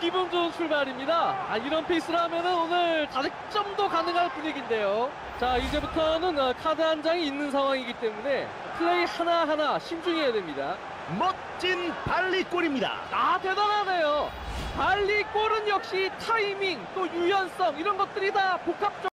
기분 좋은 출발입니다. 아, 이런 페이스라면 오늘 다득점도 가능할 분위기인데요. 자, 이제부터는 어, 카드 한 장이 있는 상황이기 때문에 플레이 하나하나 신중해야 됩니다. 멋진 발리골입니다. 아, 대단하네요. 발리 골은 역시 타이밍, 또 유연성, 이런 것들이 다 복합적